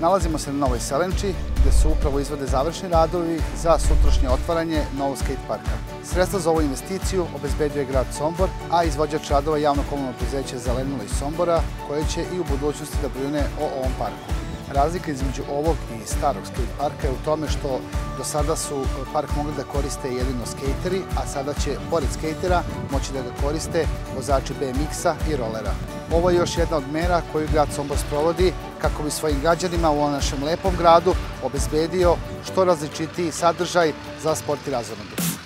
Nalazimo se na Novoj Selenči, gde su upravo izvode završni radovi za sutrašnje otvaranje novog skate parka. Sredstva za ovu investiciju obezbedio je grad Sombor, a izvođač radova javno komunalno prezeće Zelenilo iz Sombora, koje će i u budućnosti da brine o ovom parku. Razlika između ovog i starog skate parka je u tome što do sada su park mogli da koriste jedino skateri, a sada će, pored skatera, moći da ga koriste vozači BMX-a i rolera. Ovo je još jedna od mera koju grad Sombor sprovodi kako bi svojim građanima u našem lepom gradu obezbedio što različitiji sadržaj za sport i razonadu.